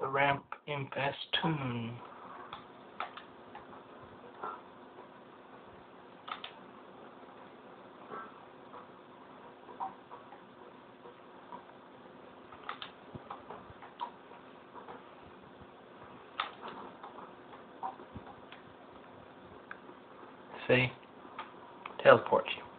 the ramp in Festoon. See? Teleport you.